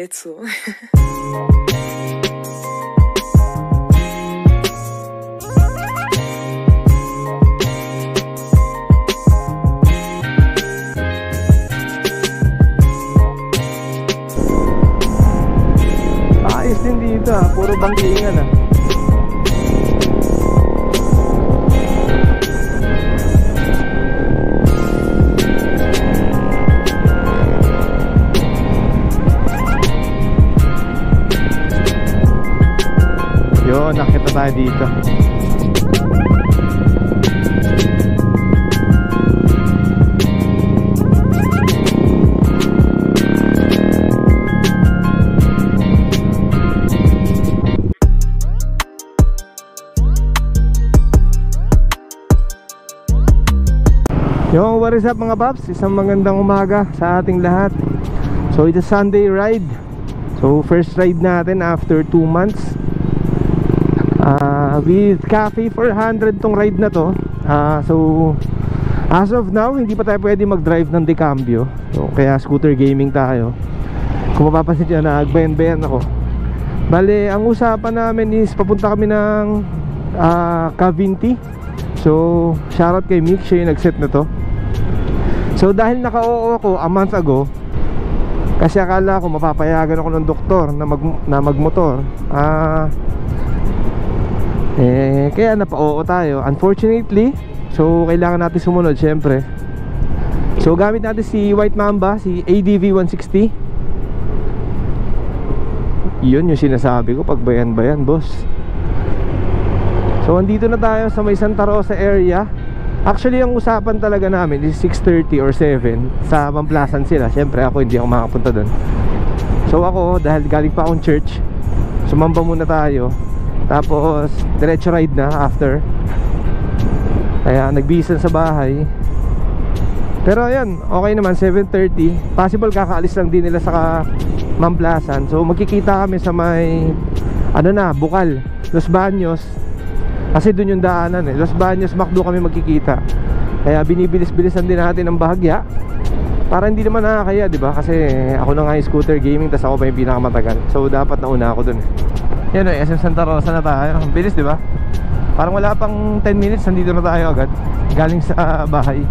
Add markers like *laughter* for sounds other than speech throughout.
列を。Ayos din dito ah, puro bangkingan ah. Nakita tayo dito. Yung what is up mga paps? Isang magandang umaga sa ating lahat. So it's a Sunday ride. So first ride natin after 2 months With Cafe 400 tong ride na to. Uh, So As of now hindi pa tayo pwede mag-drive ng decambio. So, Kaya scooter gaming tayo. Kung mapapansin nyo nagbayan-bayan ako. Bale ang usapan namin is Papunta kami ng uh, Cavinti. So shoutout kay Mick Siya yung nag-set na to. So dahil naka-oo ako a month ago Kasi akala ko mapapayagan ako ng doktor na, mag, na magmotor Ah Eh kaya napa-oo tayo. Unfortunately So kailangan natin sumunod syempre. So gamit natin si White Mamba Si ADV 160 Yun yung sinasabi ko Pag bayan-bayan boss. So andito na tayo sa may Santa Rosa area. Actually ang usapan talaga namin is 6.30 or 7 Sa Pamplasan sila. Siyempre ako hindi ako makapunta doon So ako dahil galing pa akong church Sumamba muna tayo Tapos diretso ride na after. Kaya nagbisan sa bahay. Pero ayan okay naman 7.30 Possible kakaalis lang din nila sa Mamplasan So magkikita kami sa may Ano na Bukal Los Baños. Kasi doon yung daanan eh. Los Baños, Macdo kami magkikita. Kaya binibilis-bilisan din natin ang bahagya Para hindi naman nakakaya, di ba? Kasi ako na nga yung scooter gaming Tapos ako pa yung pinakamatagal. So dapat nauna ako dun. Eh Yan o, SM Santa Rosa na tayo. Ang bilis, di ba? Parang wala pang 10 minutes Nandito na tayo agad. Galing sa bahay.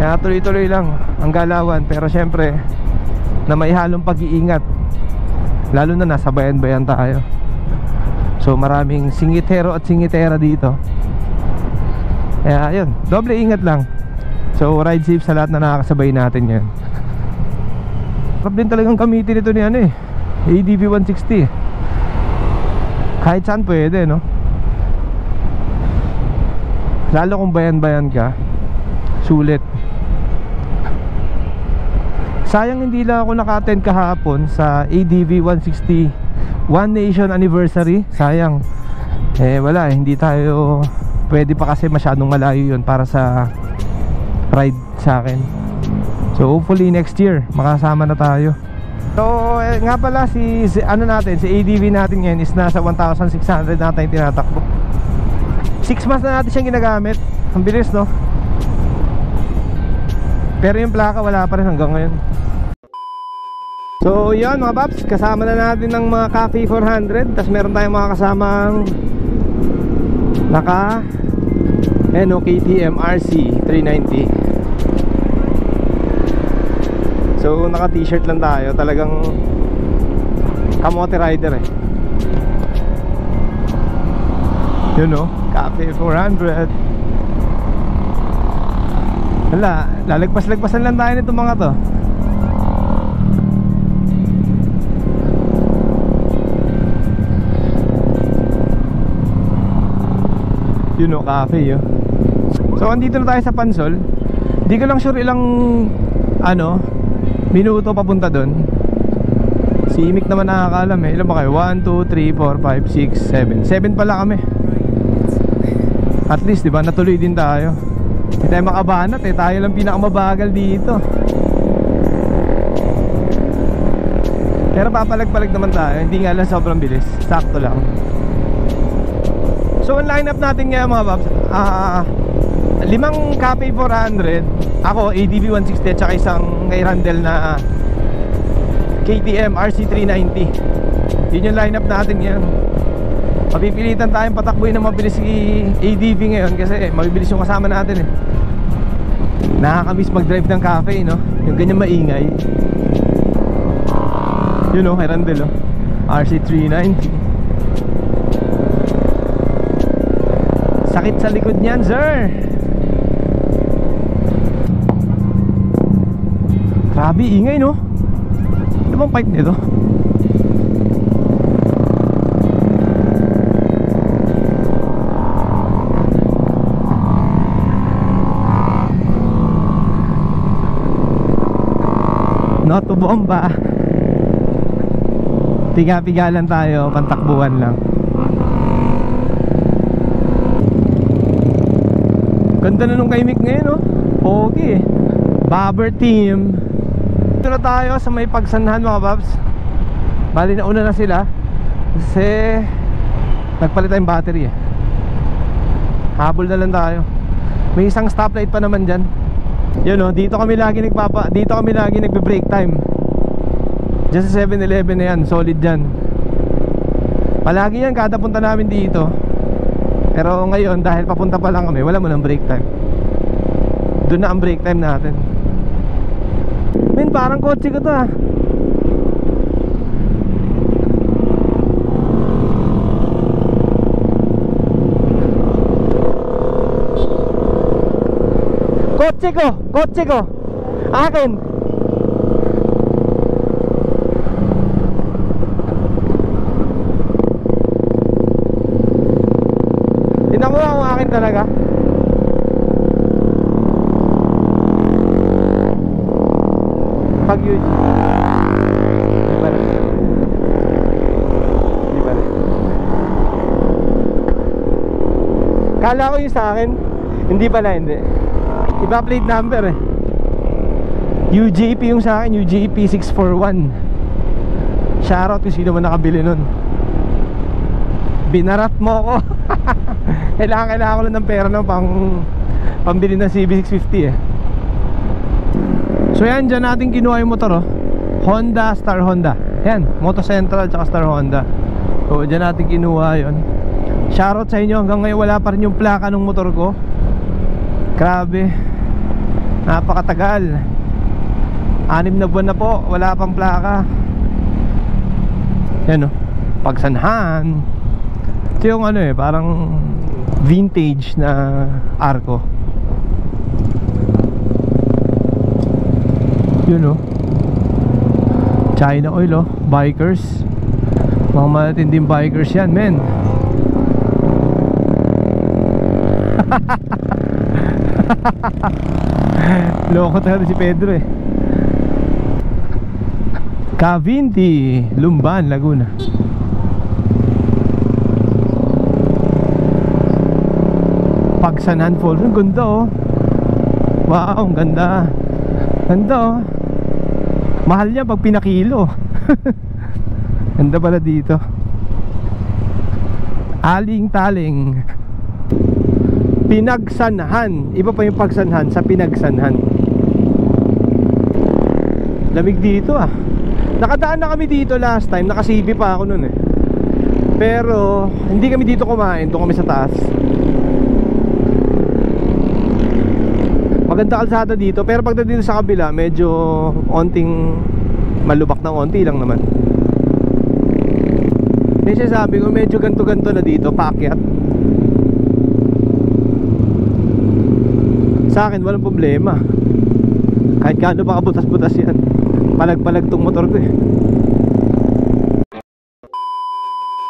Kaya tuloy-tuloy lang Ang galawan. Pero syempre Na may halong pag-iingat. Lalo na nasa bayan-bayan tayo. So maraming singitero at singitera dito. Kaya yun, doble ingat lang So ride safe sa lahat na nakakasabay natin yan. Sarap din talagang gamitin ito ni ano eh. ADV 160 Kahit saan pwede no? Lalo kung bayan-bayan ka. Sulit. Sayang hindi lang ako naka-attend kahapon sa ADV 160 One Nation Anniversary. Sayang. Eh wala eh, hindi tayo Pwede pa kasi masyadong malayo yun Para sa ride sa akin. So hopefully next year Makasama na tayo. So eh, nga pala si, si Ano natin Si ADV natin ngayon is nasa 1,600 natin yung tinatakbo. 6 months na natin siyang ginagamit. Ang bilis no? Pero yung plaka wala pa rin hanggang ngayon. So yan mga paps, kasama na natin ng mga Cafe 400 Tapos meron tayong mga kasamang Naka Eno KTM RC 390 So naka t-shirt lang tayo. Talagang Kamote rider eh. Yun no, Cafe 400 Wala, lalagpas-lagpasan lang tayo nito mga to. Yun o cafe yun so andito na tayo sa Pansol. Di ko lang sure ilang ano minuto papunta doon si Mick naman nakakalam eh. Ilan ba kayo? 1, 2, 3, 4, 5, 6, 7 7 pala kami. At least diba natuloy din tayo. Hindi tayo makabanat eh. Tayo lang pinakamabagal dito. Pero papalag-palag naman tayo. Hindi nga lang sobrang bilis. Sakto lang. So ang lineup natin ngayon mga paps uh, Limang Cafe 400 Ako ADV 160 at saka isang kay Randall na KTM RC390 Yun yung lineup natin yan Mapipilitan tayong patakbuhin ng mabilis si ADV ngayon Kasi mabibilis yung kasama natin eh. Nakakamiss mag-drive ng cafe no? Yung ganyan maingay. Yun o, kay Randel oh. RC390 Sakit sa likod niyan, sir. Grabe, ingay, no? Ano bang pipe nito? Not to bomba. Piga-pigalan tayo, pantakbuhan lang. Ganda na nung kay Mick ngayon, oh. Pogi eh. Bobber team. Ito na tayo sa may pagsanhan mga babs. Bali na una na sila. Kasi nagpalit tayong battery eh. Habol na lang tayo. May isang stoplight pa naman dyan. Yun oh, dito kami lagi nagpapa dito kami lagi nagbe-break time. Diyan sa 7-Eleven na yan, solid dyan. Palagi yan kada punta namin dito. Pero ngayon dahil papunta pa lang kami Wala mo ng break time Doon na ang break time natin Men parang kotse ko to ah. Kotse ko Kotse ko. Akin Tingnan mo ang akin talaga Pag yun. Di ba? Di ba na? Kala ko yung sa akin Hindi pala hindi. Iba plate number eh. UJP yung sa akin UJP 641 Shoutout kung sino man nakabili nun. Binarat mo ako. *laughs* Kailangan kailangan ko lang ng pera no, pang pambili ng CB650 eh so yan dyan natin kinuha yung motor oh. Honda Star Honda. Yan Moto Central tsaka Star Honda. So dyan natin kinuha yon shoutout sa inyo. Hanggang ngayon wala pa rin yung plaka ng motor ko. Grabe. Napakatagal. Anim na buwan na po. Wala pang plaka. Yan oh. Pagsanhan. Ito yung ano eh parang vintage na arco yun oh. China oil oh. Bikers. Mga matinding bikers yan men. *laughs* Loko talaga si Pedro eh. Cavinti Lumban Laguna. Pagsanan Falls. Ang ganda oh. Wow ang ganda. Ganda oh mahal niya pag pinakilo. *laughs* Ganda pala dito. Aling taling. Pinagsanhan. Iba pa yung pagsanhan sa pinagsanhan. Lamig dito ah. Nakadaan na kami dito last time. Nakasibi pa ako nun eh. Pero hindi kami dito kumain. Doon kami sa taas maganda kalsada dito pero pagdating sa kabila medyo onting malubak ng onti lang naman may sabi ko medyo ganto ganto na dito paakyat sa akin walang problema kahit gaano pa kabutas-butas yan palag-palag tong motor ko eh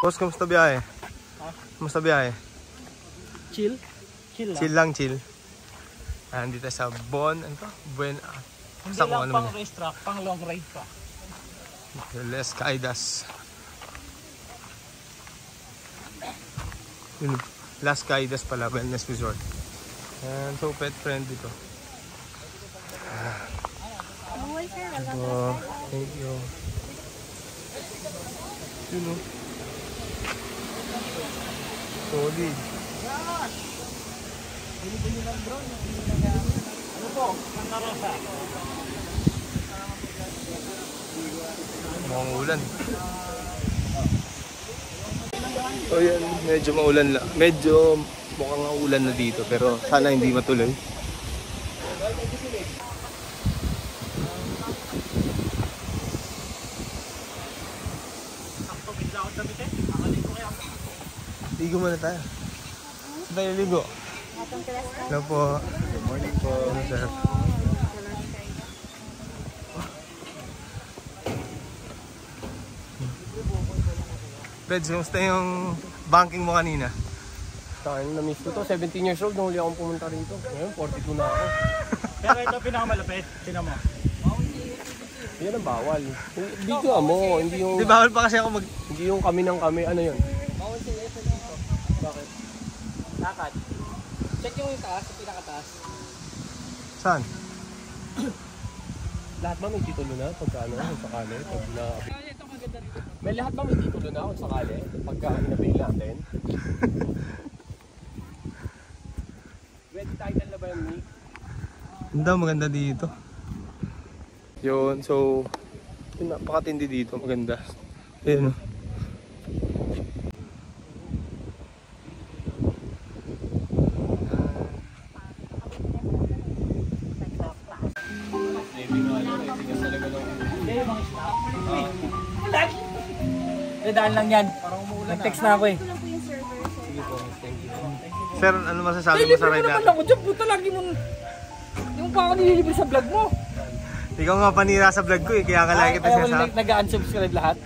Boss, kamusta biyahe? Ha? Kamusta biyahe? Chill? Chill lang. Chill lang, chill. Ah, sa Bon, ano to? Buen, ah, Hindi kung lang ano pang race track, pang long ride pa. Les Caidas. Yun, Las Caidas pala, wellness resort. Yan, so pet friendly to. Oh, thank you. Yun o. Solid. Ano po? Santa Rosa. Mukhang ulan. O yan, medyo maulan la. Medyo mukhang ulan na dito pero sana hindi matuloy. Ligo muna tayo. Saan tayo ligo? Hello po. Good morning po. sir. Peds, kumusta yung banking mo kanina? Tayo na miss ko to. 17 years old nung huli akong pumunta rito. Ngayon, 42 na ako. *laughs* Pero ito pinakamalapit. Sino mo? Yan ang bawal. Dito mo, hindi yung Di bawal pa kasi ako mag... hindi yung kami ng kami. Ano yun? Lakad. Check yung taas, yung pinakataas. Saan? *coughs* Lahat ba may titulo na pagka ano, kung sakali? Pag *coughs* na... May lahat ba may titulo na kung sakali? Pagka inabail natin? *coughs* Ready title na ba yun, Nick? Ang daw maganda dito. Yun, so... Yun, napakatindi dito, maganda. Ayun oh. Dadaan lang yan. Nag-text na ako eh. Sir, ano masasabi mo sa ride natin? ako dyan, puta lagi mo. Yung pa ako nililibre sa vlog mo. Ikaw nga panira sa vlog ko eh, kaya ka lagi kita Ayaw sinasabi. nag- nag-unsubscribe lahat.